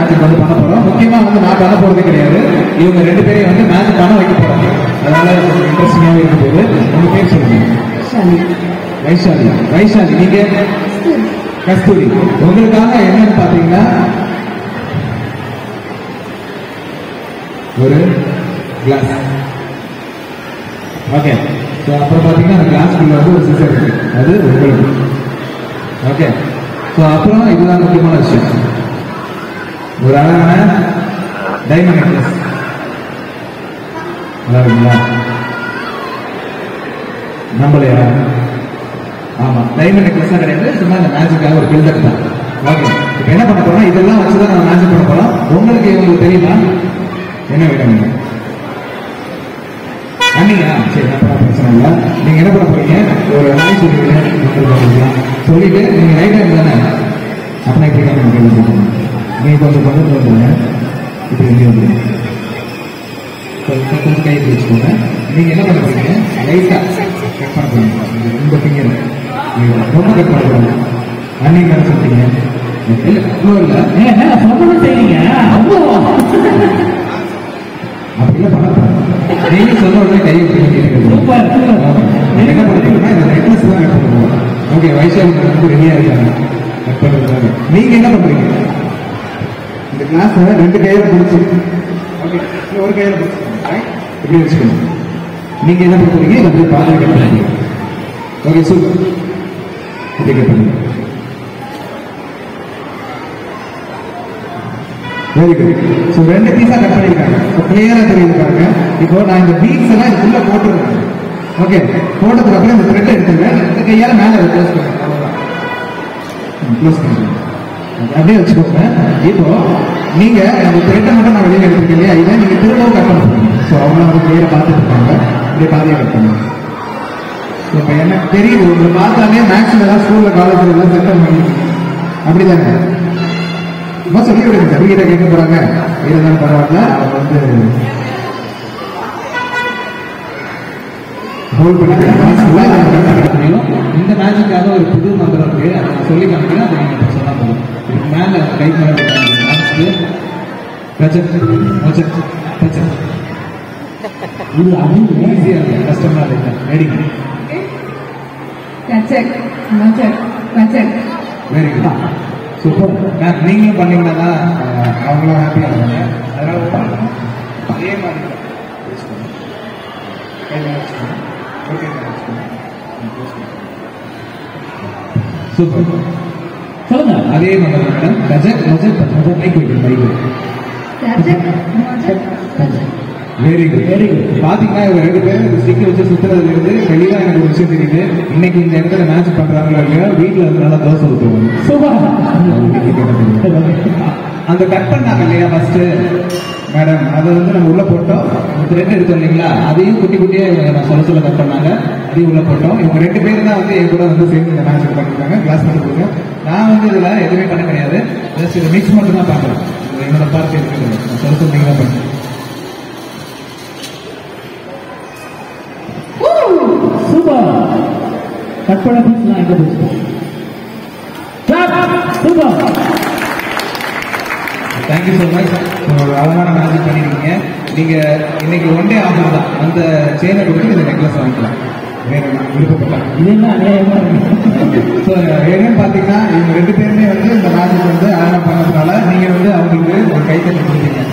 Magic வந்து பண்ண போறோம். முக்கியமா வந்து நான் பண்ண போறது கிடையாது. இவங்க ரெண்டு பேரையும் வந்து மேஜிக் பண்ண வைக்க போறாங்க. அதனால கொஞ்சம் இன்ட்ரெஸ்டிங்காகவே இருக்க போகுது. உங்க பேர் சொல்லுங்க. வைஷாலி வைஷாலி நீங்க? கஸ்தூரி. உங்களுக்காக என்னன்னு பாத்தீங்கன்னா ஒரு கிளாஸ் ஓகே ஸோ அப்புறம் பார்த்தீங்கன்னா அந்த கிளாஸ்க்குள்ள வந்து ஒரு சிசர் அது உங்களுக்கு. ஓகே ஸோ அப்புறம் இதுதான் முக்கியமான விஷயம். ஒரு அழகான டைமண்ட் நெக்லஸ் நல்லா இருக்குங்களா? நம்மளையா ஆமா டைமண்ட் நெக்லஸ்லாம் கிடையாது சும்மா இந்த மேஜிக்காக ஒரு பில்டப் தான். ஓகே இப்போ என்ன பண்ண போறோம் இதெல்லாம் வச்சு தான் நம்ம மேஜிக் பண்ண போறோம். உங்களுக்கு உங்களுக்கு தெரியுமா? என்ன வேணும் அண்ணியா? சரி அப்புறம் பிரச்சனை இல்லை நீங்க என்ன பண்ண போறீங்க? ஒரு நாய் சொல்லிட்டு சொல்லிட்டு நீங்க ரைட் ஹேண்ட் தானே? அப்படின்னா இப்படி நீங்க கொஞ்சம் பக்கத்தில் வந்துருங்க இப்படி இங்கே வந்துருங்க கொஞ்சம் கை வச்சுக்கோங்க நீங்க என்ன பண்ண போறீங்க லைட்டா கட் பண்ண போறீங்க இந்த ரெண்டு ஃபிங்கர் ரொம்ப கட் பண்ண போறீங்க அண்ணி என்ன சொல்றீங்க இல்ல இல்லை சொல்லணும் செய்றீங்க அப்படிலாம் பண்ண போறோம் நீங்க சொன்ன உடனே கையை என்ன பண்ணுறீங்கன்னா இந்த நெக்லஸ் தான் கட் பண்ணுவோம் ஓகே வைஷாலி வந்து ரெடியா இருக்காங்க கட் பண்ணுறதுக்காக நீங்க என்ன பண்றீங்க இந்த கிளாஸ் ரெண்டு கையில பிடிச்சி ஓகே ஒரு கையில பிடிச்சிக்கோங்க இப்படி வச்சுக்கணும் நீங்க என்ன பண்ண போறீங்க இதை அப்படியே பாதியில் கட் பண்ணுறீங்க ஓகே சூப்பர் இப்படி கட் பண்ணுங்க வெரி குட் ஸோ ரெண்டு பீஸா கட் பண்ணிருக்காங்க ஸோ கிளியரா தெரியுது பாருங்க இப்போ நான் இந்த பீட்ஸ் எல்லாம் இதுக்குள்ள போட்டுருக்கேன் ஓகே போட்டதுக்கு அப்புறம் இந்த த்ரெட் எடுத்துருவேன் இந்த கையால மேல அதை க்ளோஸ் பண்ணுங்க அவ்வளவுதான் க்ளோஸ் பண்ணுங்க Okay, அப்படியே வச்சுக்கோங்க. இப்போ நீங்க அந்த த்ரெட்டை மட்டும் நான் வெளியே எடுத்துருக்கேன் இல்லையா? இதை நீங்க திரும்பவும் கட் பண்ண ஸோ அவங்க வந்து பேரை பார்த்துட்டு இருப்பாங்க. அப்படியே பாதையை கட் பண்ணுங்க. இப்போ என்ன? தெரியுது உங்களை பார்த்தாலே மேக்ஸ்ல எல்லாம் ஸ்கூல்ல காலேஜ்ல எல்லாம் செட்டல் பண்ணி அப்படிதானே? சும்மா சொல்லி விடுங்க சர்டிஃபிகேட்டை கேட்க போறாங்க. இருந்தாலும் பரவாயில்ல அவங்க வந்து ஹோல்ட் பண்ணணும் ரஜத் ரஜத் ரஜத் இது அறிவு ஈஸியா இருக்கு கஷ்டமா இருக்கு ரெடிங்க gajak மச்சக் gajak very good super ma'am நீங்களும் பண்ணீங்கன்னா தான், அஹ், அவங்களும் ஹாப்பியாக இருப்பாங்க அதனால ஒவ்வொருத்தரும் அதே மாதிரி தான் வச்சுக்கோங்க. கையில வச்சுக்கோங்க. ஒரு கையில வச்சுக்கோங்க. ம், வச்சுக்கோங்க. சூப்பர் சொல்லுங்க அதே மாதிரி மேடம் ரஜத் ரஜத் ரஜத் மைக் வைக்கணும் mic gajak very good Very good. பாத்தீங்கன்னா இவங்க ரெண்டு பேரும் ஸ்டிக் வச்சு சுத்துறதுல இருந்து தெளிவா எனக்கு ஒரு விஷயம் தெரியுது. இன்னைக்கு இந்த இடத்துல மேட்ச் பண்றாங்களோ இல்லையோ? வீட்டுல வந்து நல்லா தோசை சூப்பர் அந்த கட் பண்ணாங்க இல்லையா ஃபர்ஸ்ட் மேடம் அதை வந்து நம்ம உள்ள போட்டோம். த்ரெட் எடுத்தோம் இல்லைங்களா? அதையும் குட்டி குட்டியா நான் சொல்ல சொல்ல கட் பண்ணாங்க. அதையும் உள்ள போட்டோம். இவங்க ரெண்டு பேரும் தான் வந்து என் கூட வந்து சேர்ந்து இந்த மேட்ச் பண்ணிருக்காங்க கிளாஸ் பண்ணி கொடுங்க. நான் வந்து இதுல எதுவுமே பண்ண கிடையாது. ஜஸ்ட் இதை மிக்ஸ் மட்டும் தான் பண்றேன் என்னோட பார்த்து பண்ணேன் சூப்பர். கட் பண்ண எங்க சூப்பர். தேங்க்யூ ஸோ மச் ஒரு அழகான மேஜிக் பண்ணிருக்கீங்க நீங்க இன்னைக்கு ஒன் டே ஆஃபர் தான். அந்த செயினை கொடுத்து இந்த நெக்லஸ் வாங்கிக்கலாம் வேற என்ன விருப்பப்பட்டேன் இது என்ன ஸோ என்னன்னு பார்த்தீங்கன்னா இவங்க ரெண்டு பேருமே வந்து இந்த மேஜிக் வந்து அழகாக பண்ணதுனால நீங்க வந்து அவங்களுக்கு ஒரு கைத்தட்டி கொடுத்தீங்க